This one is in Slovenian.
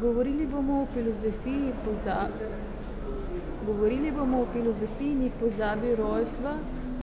Govorili bomo o filozofiji pozabi. Govorili bomo o filozofiji pozabi rojstva,